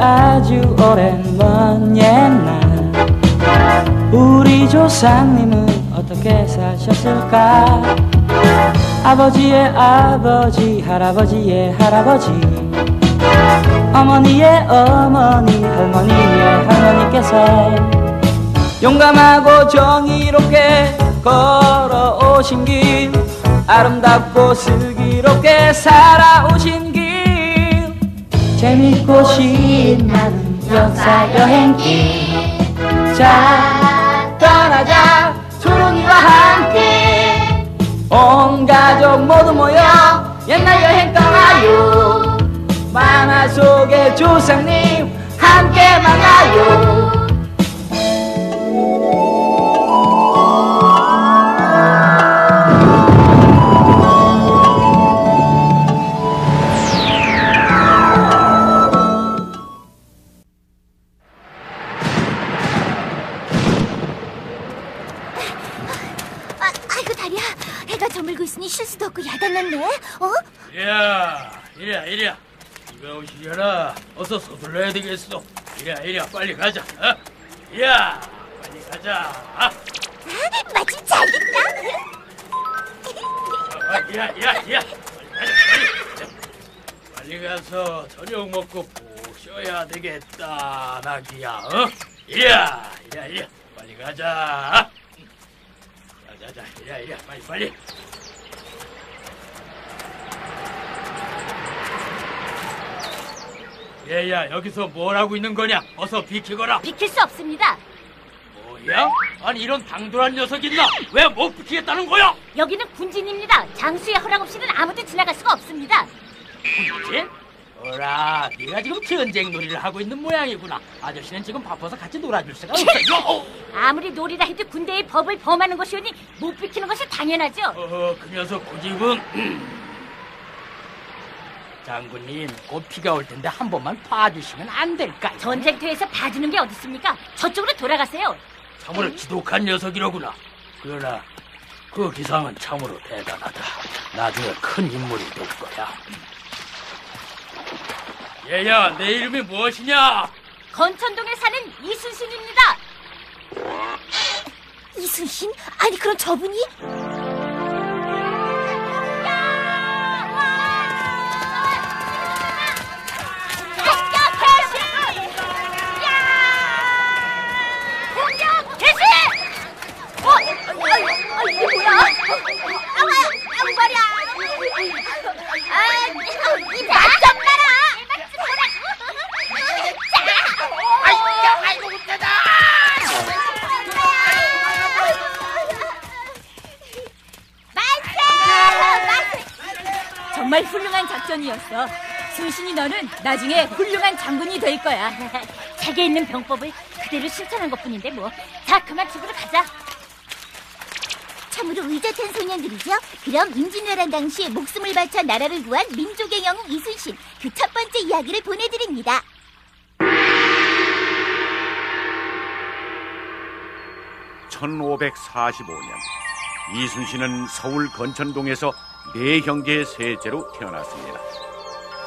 아주 오랜 먼 옛날. 우리 조상님은 어떻게 사셨을까? 아버지의 아버지 할아버지의 할아버지. 어머니의 어머니 할머니의 할머니께서 용감하고 정의롭게 걸어오신 길 아름답고 슬기롭게 살아오신 길 재밌고 신나는 역사 여행길 자 떠나자. 초롱이와 함께. 온 가족 모두 모여 옛날 여행 떠나요. 만화 속의 조상님 함께 만나 이리야, 빨리 가자. 어? 이리야, 빨리 가자. 아, 아, 마침 잘 됐다. 아, 이리야, 이리야, 이리야. 빨리 빨리. 빨리 가서 저녁 먹고 푹 쉬어야 되겠다, 나기야. 어? 이리야, 이리야, 이리야. 빨리 가자. 자, 자, 자, 이리야, 이리야, 빨리, 빨리. 얘야, 여기서 뭘 하고 있는 거냐? 어서 비키거라. 비킬 수 없습니다. 뭐야? 아니 이런 당돌한 녀석 있나? 왜 못 비키겠다는 거야? 여기는 군진입니다. 장수의 허락 없이는 아무도 지나갈 수가 없습니다. 그지? 어라, 네가 지금 전쟁 놀이를 하고 있는 모양이구나. 아저씨는 지금 바빠서 같이 놀아줄 수가 없어. 어, 아무리 놀이라 해도 군대의 법을 범하는 것이오니 못 비키는 것이 당연하죠. 어, 그 녀석 고집은 장군님 곧 비가 올 텐데 한 번만 봐주시면 안 될까요? 전쟁터에서 봐주는 게 어디 있습니까? 저쪽으로 돌아가세요. 참으로 지독한 녀석이로구나. 그러나 그 기상은 참으로 대단하다. 나중에 큰 인물이 될 거야. 얘야, 내 이름이 무엇이냐? 건천동에 사는 이순신입니다. 이순신? 아니 그럼 저분이? 작전이었어. 순신이 너는 나중에 훌륭한 장군이 될 거야. 책에 있는 병법을 그대로 실천한 것 뿐인데 뭐. 자, 그만 집으로 가자. 참으로 의젓한 소년들이죠. 그럼 임진왜란 당시 목숨을 바쳐 나라를 구한 민족의 영웅 이순신 그 첫 번째 이야기를 보내드립니다. (1545년) 이순신은 서울 건천동에서 네 형제의 셋째로 태어났습니다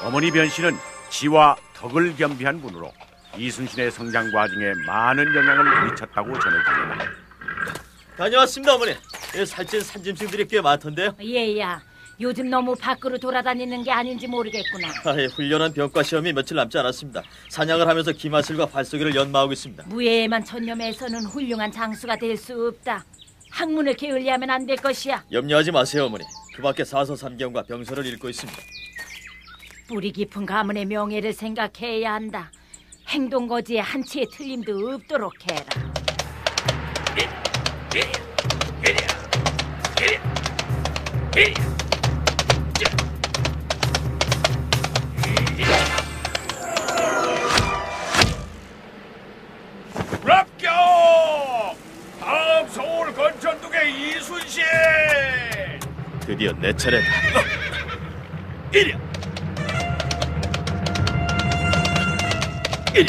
어머니 변씨는 지와 덕을 겸비한 분으로 이순신의 성장 과정에 많은 영향을 미쳤다고 전해집니다. 다녀왔습니다 어머니. 예, 살찐 산짐승들이 꽤 많던데요. 얘야, 요즘 너무 밖으로 돌아다니는 게 아닌지 모르겠구나. 아, 예, 훈련한 병과 시험이 며칠 남지 않았습니다. 사냥을 하면서 기마술과 발쏘기를 연마하고 있습니다. 무예에만 천념해서는 훌륭한 장수가 될 수 없다. 학문을 게을리하면 안 될 것이야. 염려하지 마세요 어머니. 그 밖에 사서삼경과 병서를 읽고 있습니다 뿌리 깊은 가문의 명예를 생각해야 한다. 행동 거지에 한치의 틀림도 없도록 해라. 합격! 다음 서울 건천동의 이순신! 드디어 내 차례다 이리 야!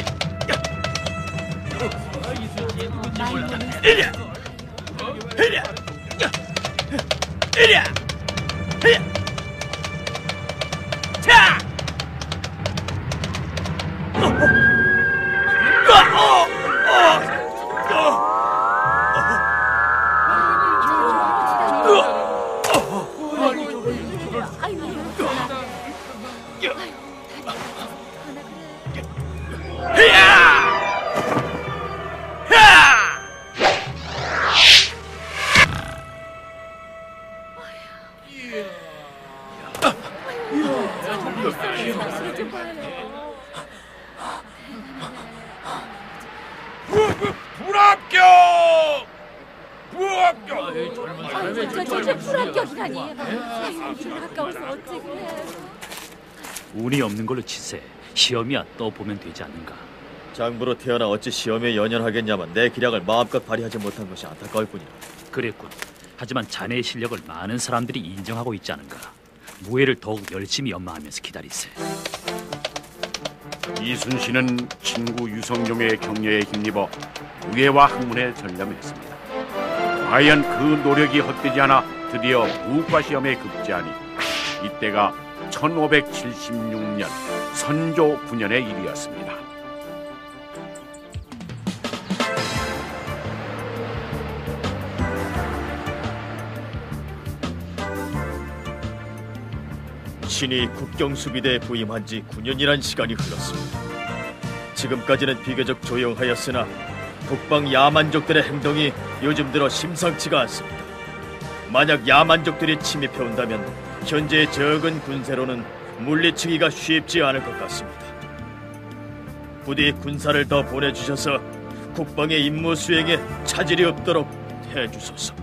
이리야! 시험이야 또 보면 되지 않는가. 장부로 태어나 어찌 시험에 연연하겠냐만 내 기량을 마음껏 발휘하지 못한 것이 안타까울 뿐이다. 그랬군. 하지만 자네의 실력을 많은 사람들이 인정하고 있지 않은가. 무예를 더욱 열심히 연마하면서 기다리세. 이순신은 친구 유성룡의 격려에 힘입어 무예와 학문에 전념했습니다. 과연 그 노력이 헛되지 않아 드디어 무과 시험에 급제하니 이때가 1576년 선조 9년의 일이었습니다. 신이 국경수비대에 부임한 지 9년이란 시간이 흘렀습니다. 지금까지는 비교적 조용하였으나 북방 야만족들의 행동이 요즘 들어 심상치가 않습니다. 만약 야만족들이 침입해 온다면 현재의 적은 군세로는 물리치기가 쉽지 않을 것 같습니다. 부디 군사를 더 보내주셔서 국방의 임무 수행에 차질이 없도록 해주소서.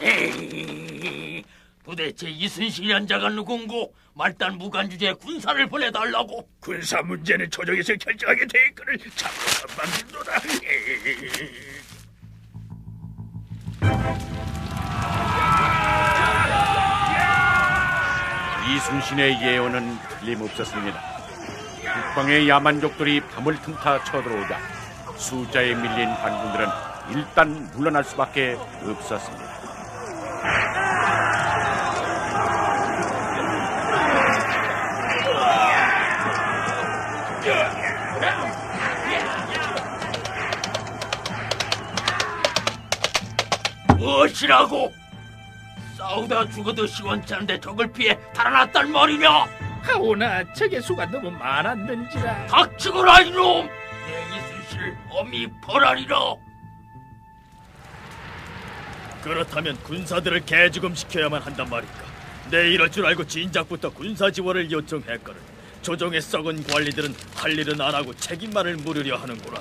에이, 도대체 이순신 연자가 누군고 말단 무관 주제에 군사를 보내달라고 군사 문제는 조정에서 결정하게 돼 있거늘 참고만 만든도다 이 순신의 예언은 틀림없었습니다. 북방의 야만족들이 밤을 틈타 쳐들어오자 숫자에 밀린 관군들은 일단 물러날 수밖에 없었습니다. 무엇이라고 싸우다 죽어도 시원치 않은데 적을 피해 달아났단 말이냐 하오나 적의 수가 너무 많았는지라 닥치거라 이놈 내 이순신을 엄히 벌하리라 그렇다면 군사들을 개죽음시켜야만 한단 말인가. 내 이럴 줄 알고 진작부터 군사 지원을 요청했거든. 조정의 썩은 관리들은 할 일은 안 하고 책임만을 물으려 하는구나.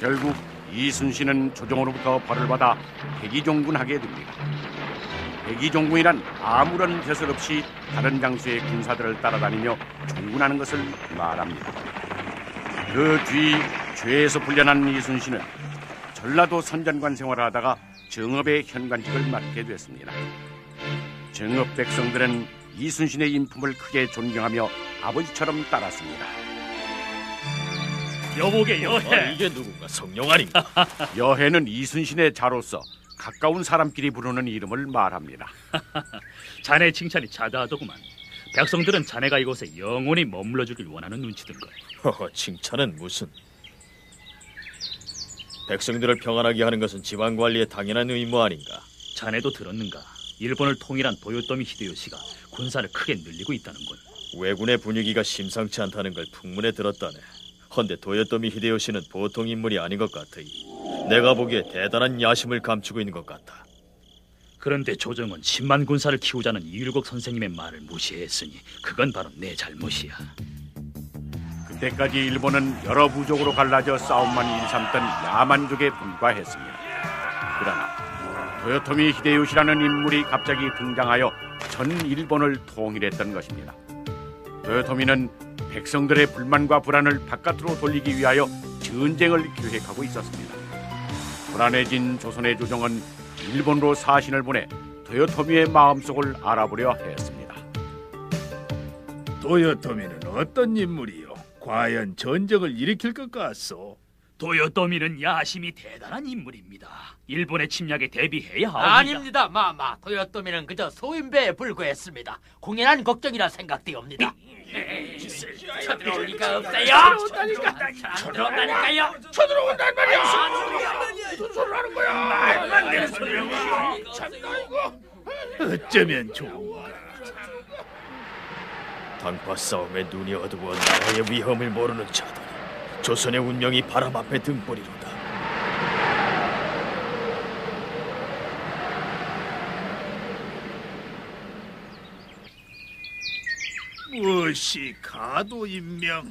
결국 이순신은 조정으로부터 벌을 받아 백의종군하게 됩니다. 백의종군이란 아무런 벼슬 없이 다른 장수의 군사들을 따라다니며 종군하는 것을 말합니다. 그 뒤 죄에서 풀려난 이순신은 전라도 선전관 생활을 하다가 정읍의 현관직을 맡게 됐습니다. 정읍 백성들은 이순신의 인품을 크게 존경하며 아버지처럼 따랐습니다. 여복의 아, 이게 누군가 성령 아닌가? 여해는 이순신의 자로서 가까운 사람끼리 부르는 이름을 말합니다. 자네 칭찬이 자다하더구만. 백성들은 자네가 이곳에 영원히 머물러 주길 원하는 눈치든걸. 허허, 칭찬은 무슨? 백성들을 평안하게 하는 것은 지방 관리의 당연한 의무 아닌가? 자네도 들었는가? 일본을 통일한 도요토미 히데요시가 군사를 크게 늘리고 있다는군. 왜군의 분위기가 심상치 않다는 걸 풍문에 들었다네. 헌데 도요토미 히데요시는 보통 인물이 아닌 것 같으니 내가 보기에 대단한 야심을 감추고 있는 것 같아. 그런데 조정은 10만 군사를 키우자는 이율곡 선생님의 말을 무시했으니 그건 바로 내 잘못이야. 그때까지 일본은 여러 부족으로 갈라져 싸움만 일삼던 야만족에 불과했습니다. 그러나 도요토미 히데요시라는 인물이 갑자기 등장하여 전 일본을 통일했던 것입니다. 도요토미는 백성들의 불만과 불안을 바깥으로 돌리기 위하여 전쟁을 계획하고 있었습니다. 불안해진 조선의 조정은 일본으로 사신을 보내 도요토미의 마음속을 알아보려 했습니다. 도요토미는 어떤 인물이요? 과연 전쟁을 일으킬 것 같소? 도요토미는 야심이 대단한 인물입니다. 일본의 침략에 대비해야 하옵니다. 아닙니다, 마마. 도요토미는 그저 소인배에 불과했습니다. 공연한 걱정이라 생각되옵니다. 쳐들어오니까 없어요. 쳐들어온다니까요. 쳐들어온단 말이야. 무슨 소리를 하는 거야? 말도 안 되는 하고. 참나 이거. 어쩌면 좋은가. 당파 싸움에 눈이 어두워 나라의 위험을 모르는 자들. 조선의 운명이 바람 앞에 등불이로다. 무엇이 가도 임명.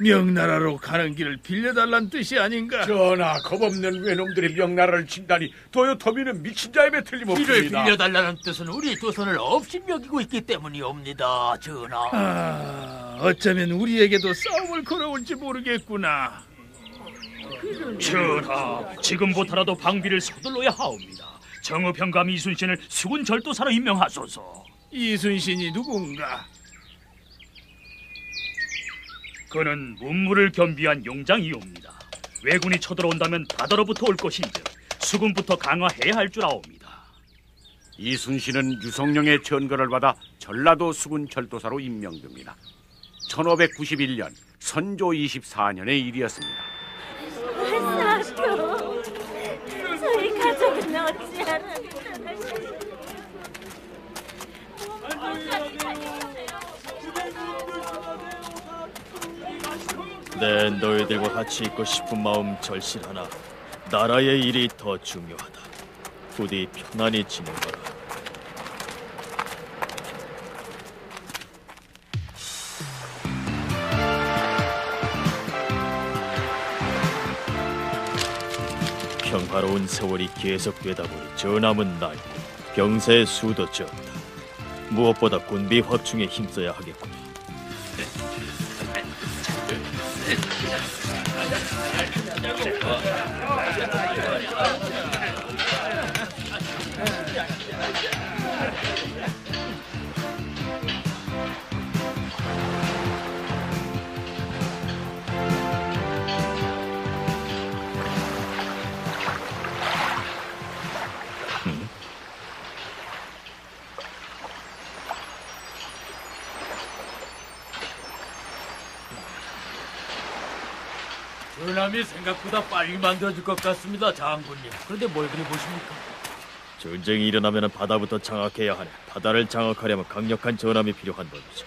명나라로 가는 길을 빌려달란 뜻이 아닌가? 전하, 겁없는 외놈들이 명나라를 친다니 도요토미는 미친 자임에 틀림없습니다. 빌려달라는 뜻은 우리 조선을 업신여기고 있기 때문이옵니다, 전하. 아, 어쩌면 우리에게도 싸움을 걸어올지 모르겠구나. 전하, 지금부터라도 방비를 서둘러야 하옵니다. 정의평감 이순신을 수군 절도사로 임명하소서. 이순신이 누군가? 그는 문무를 겸비한 용장이옵니다. 왜군이 쳐들어온다면 바다로부터 올 것인즉 수군부터 강화해야 할 줄 아옵니다. 이순신은 유성룡의 전거를 받아 전라도 수군 철도사로 임명됩니다. 1591년 선조 24년의 일이었습니다. 내 너희들과 같이 있고 싶은 마음 절실하나 나라의 일이 더 중요하다. 부디 편안히 지내거라. 평화로운 세월이 계속되다 보니 전함은 나이, 병세의 수도 적다. 무엇보다 군비 확충에 힘써야 하겠구 ありがとうございます。 나. 전함이 생각보다 빨리 만들어질 것 같습니다, 장군님. 그런데 뭘 그리 보십니까? 전쟁이 일어나면 바다부터 장악해야 하네. 바다를 장악하려면 강력한 전함이 필요한 법이죠.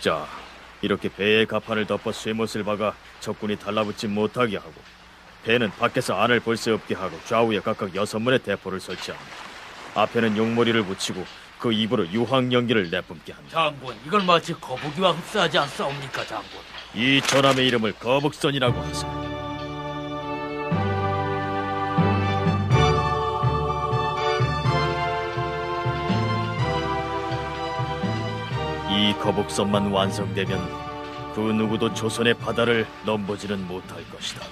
자, 이렇게 배의 가판을 덮어 쇠못을 박아 적군이 달라붙지 못하게 하고 배는 밖에서 안을 볼 수 없게 하고 좌우에 각각 여섯 문의 대포를 설치합니다. 앞에는 용머리를 붙이고 그 입으로 유황 연기를 내뿜게 합니다. 장군, 이걸 마치 거북이와 흡사하지 않사옵니까, 장군? 이 전함의 이름을 거북선이라고 하세요. 이 거북선만 완성되면 그 누구도 조선의 바다를 넘보지는 못할 것이다.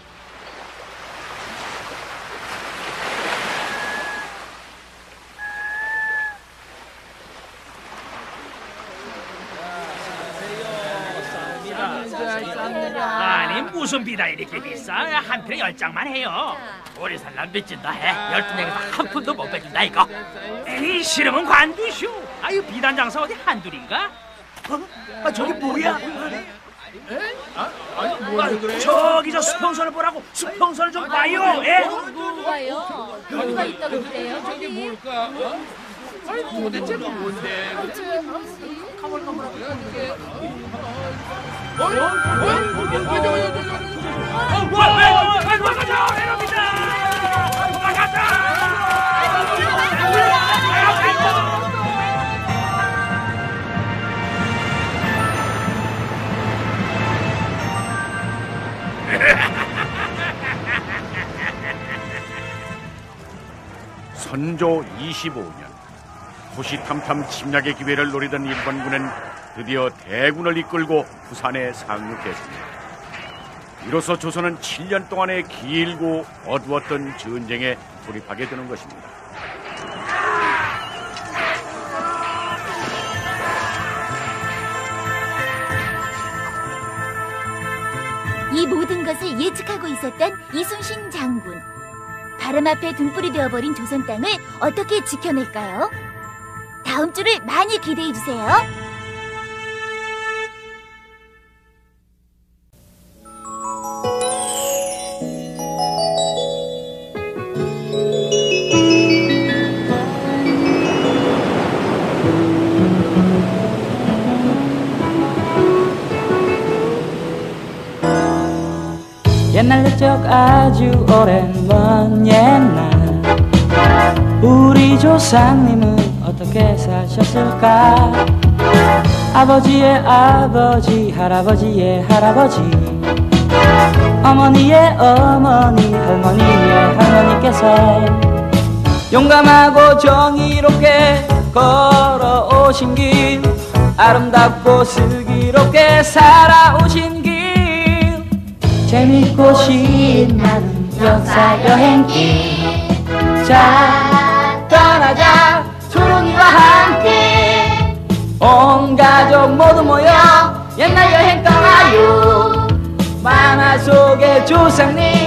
아니 무슨 비다 이렇게 비싸? 한 필에 열 장만 해요. 우리 살람 빚진다 해. 열두 명에서 한 푼도 못 빼준다, 이거. 이 싫으면 관두쇼. 아유 비단 장사 어디 한둘인가? 어? 아 저기 뭐야? 아, 저기 저 수평선을 보라고 수평선을 좀 봐요. 예? 누가요? 누가 있다고 그래요? 저기 뭘까? 어? 아니 도대체 뭐 뭔데? 어? 어? 어? 내려옵니다. 선조 25년 호시탐탐 침략의 기회를 노리던 일본군은 드디어 대군을 이끌고 부산에 상륙했습니다. 이로써 조선은 7년 동안의 길고 어두웠던 전쟁에 돌입하게 되는 것입니다. 이 모든 것을 예측하고 있었던 이순신 장군. 바람 앞에 등불이 되어버린 조선 땅을 어떻게 지켜낼까요? 다음 주를 많이 기대해주세요. 아주 오랜 먼 옛날. 우리 조상님은 어떻게 사셨을까? 아버지의 아버지 할아버지의 할아버지. 어머니의 어머니 할머니의 할머니께서 용감하고 정의롭게 걸어오신 길 아름답고 슬기롭게 살아오신 길 재밌고 신나는 역사 여행길 자 떠나자. 초롱이와 함께. 온 가족 모두 모여 옛날 여행 떠나요. 만화 속의 조상님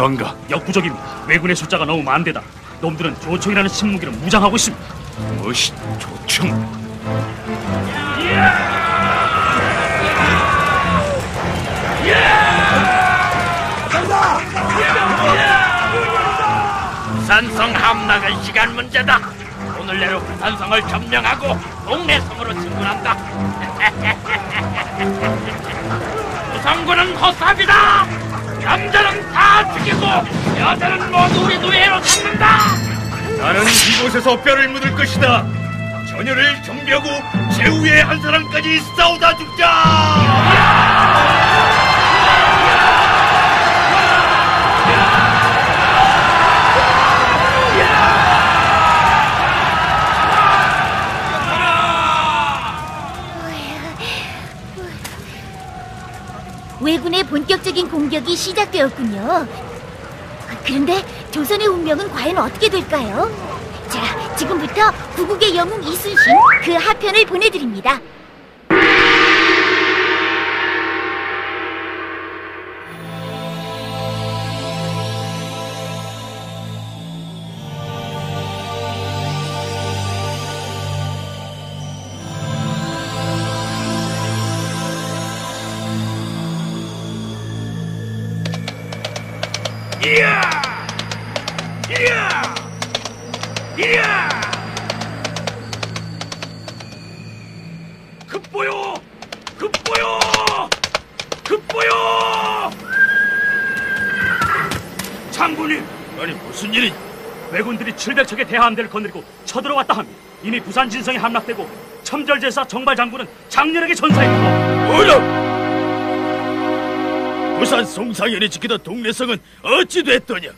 어떠한가? 역부족입니다. 왜군의 숫자가 너무 많대다. 놈들은 조총이라는 신무기를 무장하고 있습니다. 무엇이 조충? 부산성 함락은 시간 문제다. 오늘 내로 부산성을 점령하고 동네 성으로 진군한다. 부산군은 허사비다. 남자는 다 죽이고 여자는 모두 우리 노예로 삼는다. 나는 이곳에서 뼈를 묻을 것이다. 전열을 경비하고 제후의 한 사람까지 싸우다 죽자. 본격적인 공격이 시작되었군요. 그런데 조선의 운명은 과연 어떻게 될까요? 자, 지금부터 구국의 영웅 이순신 그 하편을 보내드립니다. 700척의 대함대를 거느리고 쳐들어왔다 합니다. 이미 부산 진성에 함락되고 첨절제사 정발 장군은 장렬하게 전사했고 뭐라? 부산 송상현이 지키던 동네성은 어찌 됐더냐?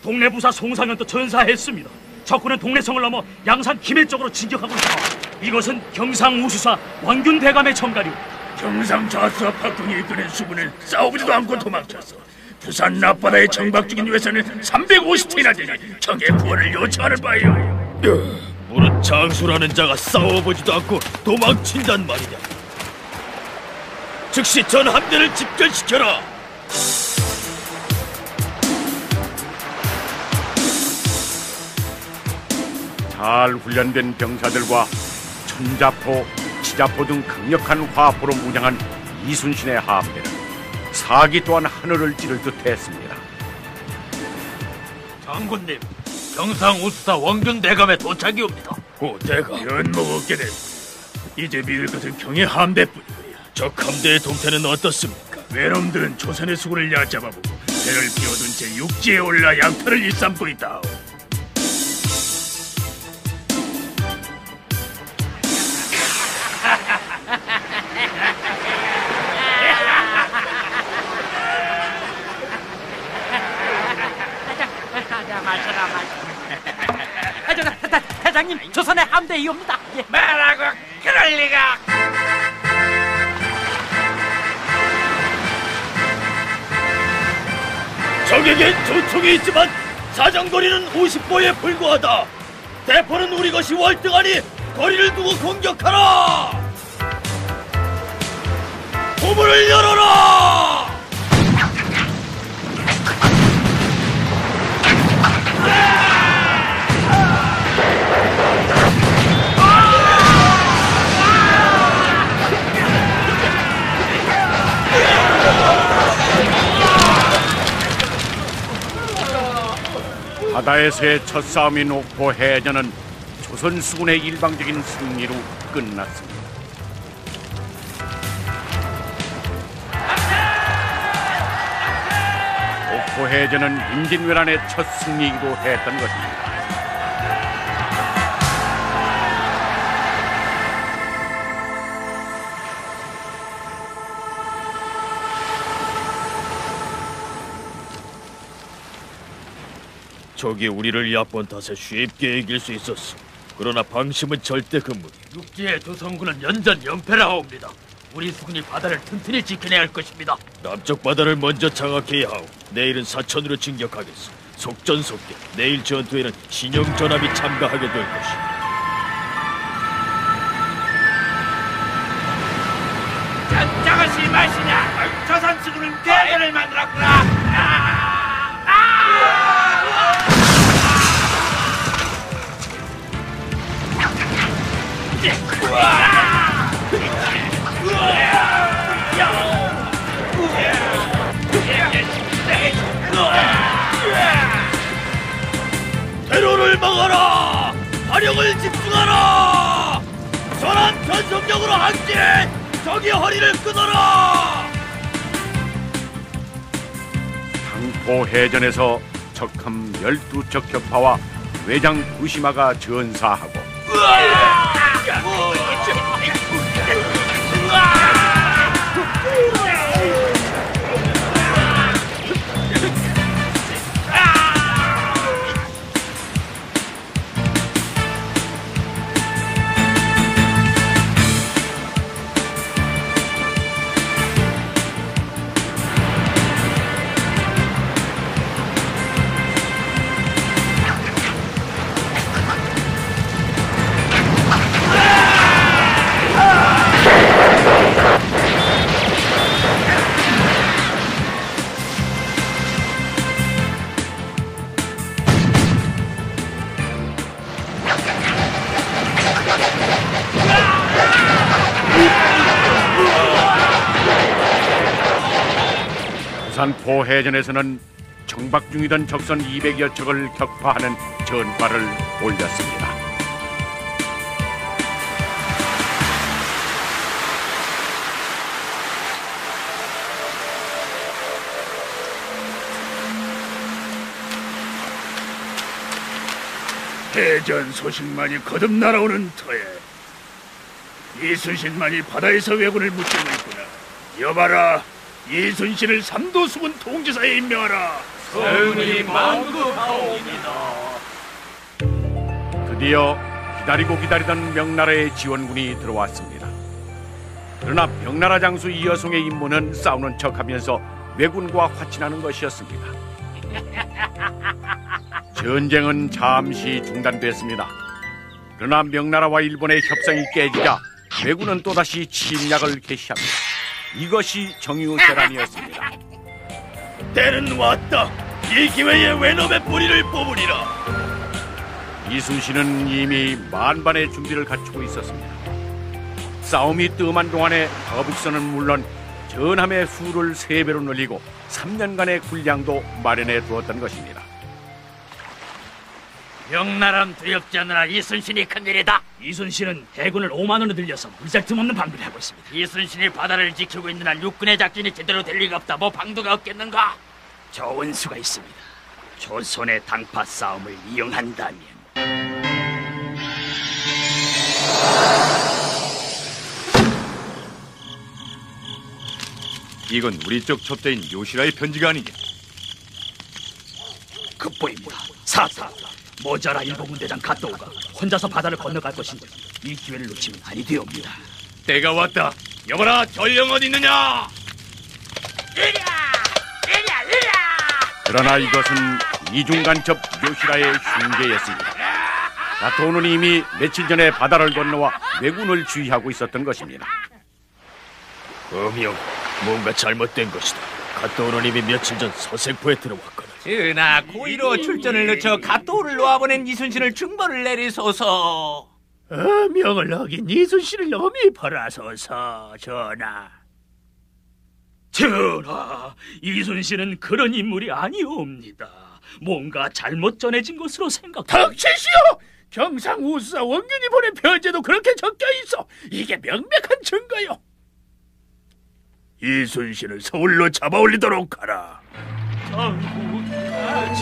동네 부사 송상현도 전사했습니다. 적군은 동네성을 넘어 양산 김해 쪽으로 진격하고 있다. 이것은 경상 우수사 왕균 대감의 정가류. 경상 좌수와 박동이 이끄는 수군은 싸우지도 않고 도망쳤어. 부산 앞바다에 정박 중인 외선은 350척이나 되니 적의 구원을 요청하는 바요. 무릇 장수라는 자가 싸워보지도 않고 도망친단 말이냐. 즉시 전 함대를 집결시켜라. 잘 훈련된 병사들과 천자포, 치자포 등 강력한 화포로 무장한 이순신의 함대는 사기 또한 하늘을 찌를 듯했습니다. 장군님, 경상 우수사 원균 대감의 도착이옵니다. 오, 대가 면목 없게 됐. 이제 믿을 것은 경의 함대뿐이야. 적 함대의 동태는 어떻습니까? 외놈들은 조선의 수군을 얕잡아보고 배를 비워둔 채 육지에 올라 양털을 일삼고 있다. 함대이옵니다. 예. 말하고 그럴 리가. 적에겐 조총이 있지만 사정거리는 50보에 불과하다. 대포는 우리 것이 월등하니 거리를 두고 공격하라. 포문을 열어라. 바다에서의 첫 싸움인 옥포 해전은 조선 수군의 일방적인 승리로 끝났습니다. 옥포 해전은 임진왜란의 첫 승리이기도 했던 것입니다. 적이 우리를 얕본 탓에 쉽게 이길 수 있었어. 그러나 방심은 절대 금물. 육지의 조선군은 연전 연패라옵니다. 우리 수군이 바다를 튼튼히 지켜내야 할 것입니다. 남쪽 바다를 먼저 장악해야 하오. 내일은 사천으로 진격하겠어. 속전속결. 내일 전투에는 신형 전함이 참가하게 될 것이. 전장을 마시냐? 조선 수군은 대전을 만들었구나. 테러를 막아라! 화력을 집중하라! 전환 전속력으로 함께 적의 허리를 끊어라! 당포 해전에서 적함 12척 격파와 외장 부시마가 전사하고 부 산 포 해전에서는 정박 중이던 적선 200여 척을 격파하는 전파를 올렸습니다. 해전 소식만이 거듭 날아오는 터에 이순신만이 바다에서 왜군을 묻히고 있구나. 여봐라, 이순신을 삼도수군 통지사에 임명하라. 서운이 만국하옵니다. 드디어 기다리고 기다리던 명나라의 지원군이 들어왔습니다. 그러나 명나라 장수 이여송의 임무는 싸우는 척하면서 왜군과 화친하는 것이었습니다. 전쟁은 잠시 중단됐습니다. 그러나 명나라와 일본의 협상이 깨지자 왜군은 또다시 침략을 개시합니다. 이것이 정유재란이었습니다. 때는 왔다. 이 기회에 외놈의 뿌리를 뽑으리라. 이순신은 이미 만반의 준비를 갖추고 있었습니다. 싸움이 뜸한 동안에 거북선은 물론 전함의 수를 세 배로 늘리고 3년간의 군량도 마련해 두었던 것입니다. 명나라는 두렵지 않으나 이순신이 큰일이다. 이순신은 해군을 5만 원을 들여서 물살 틈 없는 방비를 하고 있습니다. 이순신이 바다를 지키고 있는 한 육군의 작전이 제대로 될 리가 없다. 뭐 방도가 없겠는가? 좋은 수가 있습니다. 조선의 당파 싸움을 이용한다면 이건 우리 쪽 첩대인 요시라의 편지가 아니냐? 급보입니다. 사사 모자라 일본군 대장 가토우가 혼자서 바다를 건너갈 것인데 이 기회를 놓치면 아니 되옵니다. 때가 왔다. 여봐라, 전령 어디 있느냐? 그러나 이것은 이중간첩 요시라의 흉계였습니다. 가토는 이미 며칠 전에 바다를 건너와 왜군을 주의하고 있었던 것입니다. 어명, 뭔가 잘못된 것이다. 가토는 이미 며칠 전 서색포에 들어왔거든. 전하 고의로 출전을 늦춰 갓도를 놓아보낸 이순신을 중벌을 내리소서 어 명을 어긴 이순신을 엄히 벌하소서, 전하. 전하, 이순신은 그런 인물이 아니옵니다. 뭔가 잘못 전해진 것으로 생각합니다. 닥치시오! 경상우수사 원균이 보낸 편지에도 그렇게 적혀 있어. 이게 명백한 증거요. 이순신을 서울로 잡아올리도록 하라.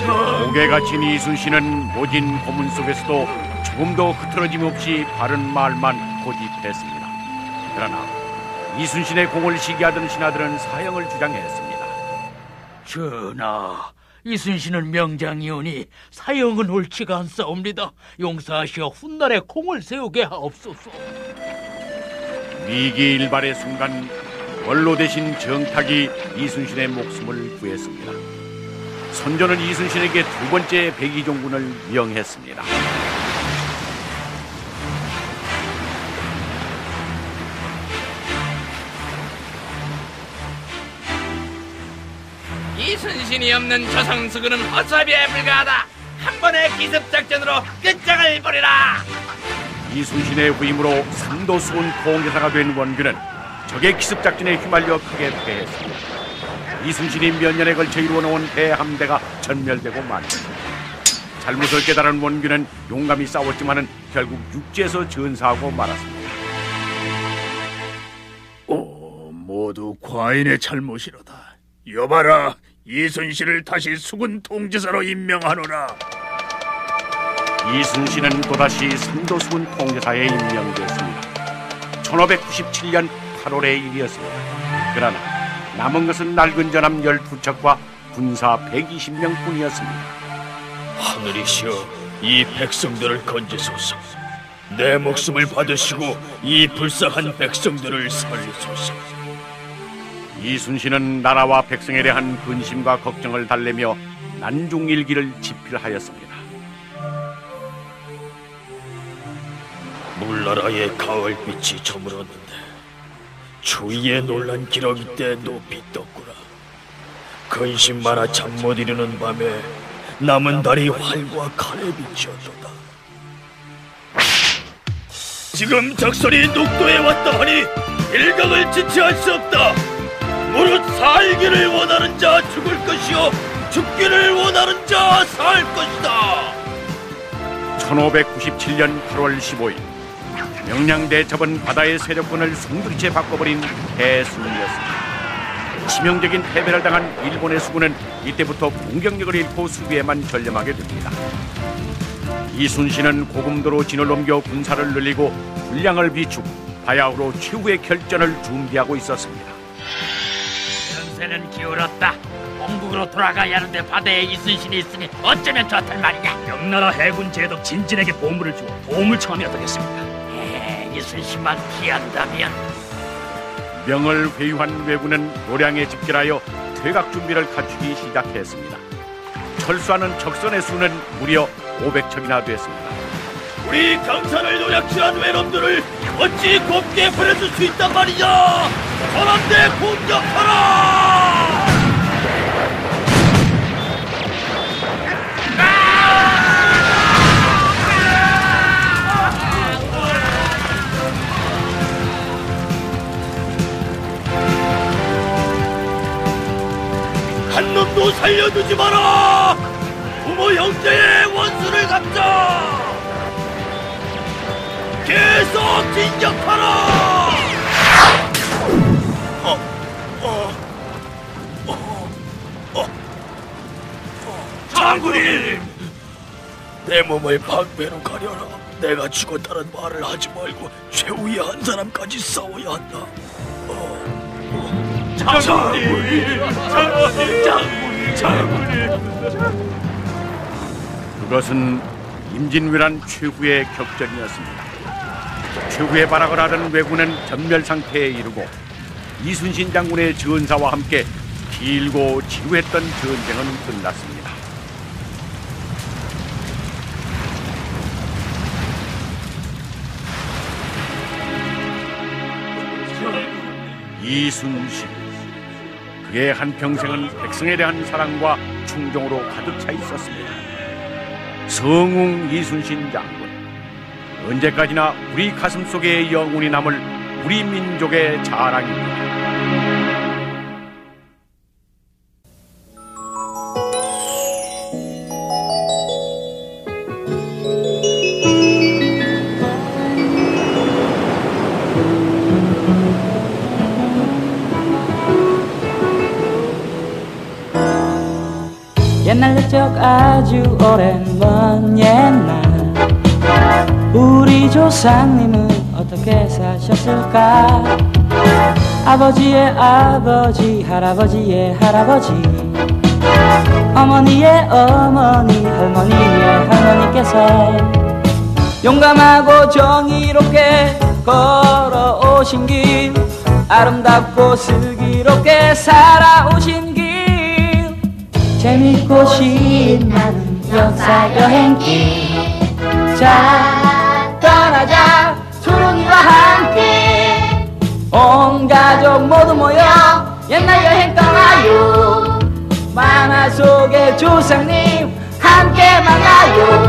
목에 갇힌 이순신은 모진 고문 속에서도 조금 도 흐트러짐 없이 바른 말만 고집했습니다. 그러나 이순신의 공을 시기하던 신하들은 사형을 주장했습니다. 전하, 이순신은 명장이오니 사형은 옳지가 않사옵니다. 용서하시어 훗날에 공을 세우게 하옵소서. 위기 일발의 순간 원로 대신 정탁이 이순신의 목숨을 구했습니다. 선조는 이순신에게 두 번째 백의종군을 명했습니다. 이순신이 없는 조상수군은 허수아비에 불과하다 한 번의 기습 작전으로 끝장을 버리라 이순신의 후임으로 삼도수군 공개사가 된 원균은 적의 기습 작전에 휘말려 크게 패했습니다. 이순신이 몇 년에 걸쳐 이루어놓은 대함대가 전멸되고 말습니다. 잘못을 깨달은 원균은 용감히 싸웠지만은 결국 육지에서 전사하고 말았습니다. 오, 모두 과인의 잘못이로다. 여봐라, 이순신을 다시 수군 통제사로 임명하노라. 이순신은 또다시 삼도 수군 통제사에 임명됐습니다. 1597년 8월의 일이었습니다. 그러나 남은 것은 낡은 전함 12척과 군사 120명 뿐이었습니다. 하늘이시여, 이 백성들을 건지소서. 내 목숨을 받으시고 이 불쌍한 백성들을 살리소서. 이순신은 나라와 백성에 대한 근심과 걱정을 달래며 난중일기를 집필하였습니다. 물나라의 가을빛이 저물었는데 추위에 놀란 기러기 때 높이 떴구나. 근심 많아 잠 못 이루는 밤에 남은 달이 활과 칼의 빛이었도다. 지금 적설이 녹도에 왔다 하니 일각을 지체할 수 없다. 무릇 살기를 원하는 자 죽을 것이요 죽기를 원하는 자 살 것이다. 1597년 8월 15일 명량대첩은 바다의 세력권을 송두리째 바꿔버린 대수문이었습니다. 치명적인 패배를 당한 일본의 수군은 이때부터 공격력을 잃고 수비에만 전념하게 됩니다. 이순신은 고금도로 진을 옮겨 군사를 늘리고 군량을 비추고 바야흐로 최후의 결전을 준비하고 있었습니다. 연세는 기울었다. 공국으로 돌아가야 하는데 바다에 이순신이 있으니 어쩌면 좋단 말이냐. 명나라 해군 제독 진진에게 보물을 주어 도움을 청하면 어떻겠습니까? 에, 이순신만 피한다면 명을 회유한 왜군은 노량에 집결하여 퇴각 준비를 갖추기 시작했습니다. 철수하는 적선의 수는 무려 500척이나 됐습니다. 우리 강산을 노략질한 외놈들을 어찌 곱게 보내줄 수 있단 말이냐? 전한대 공격하라! 살려두지 마라! 부모 형제의 원수를 갚자! 계속 진격하라! 장군님! 내 몸을 방배로 가려라. 내가 죽었다는 말을 하지 말고 최후의 한 사람까지 싸워야 한다. 장군님! 장군님! 장군님! 장군님! 그것은 임진왜란 최후의 격전이었습니다. 최후의 발악을 하던 왜군은 전멸 상태에 이르고 이순신 장군의 전사와 함께 길고 지루했던 전쟁은 끝났습니다. 이순신 그의 한평생은 백성에 대한 사랑과 충정으로 가득 차 있었습니다. 성웅 이순신 장군 언제까지나 우리 가슴 속에 영원히 남을 우리 민족의 자랑입니다. 적 아주 오랜 먼 옛날. 우리 조상님은 어떻게 사셨을까? 아버지의 아버지 할아버지의 할아버지. 어머니의 어머니 할머니의 할머니께서 용감하고 정의롭게 걸어오신 길 아름답고 슬기롭게 살아오신 길 재밌고 신나는 역사 여행길 자 떠나자. 초롱이와 함께. 온 가족 모두 모여 옛날 여행 떠나요. 만화 속의 조상님 함께 만나요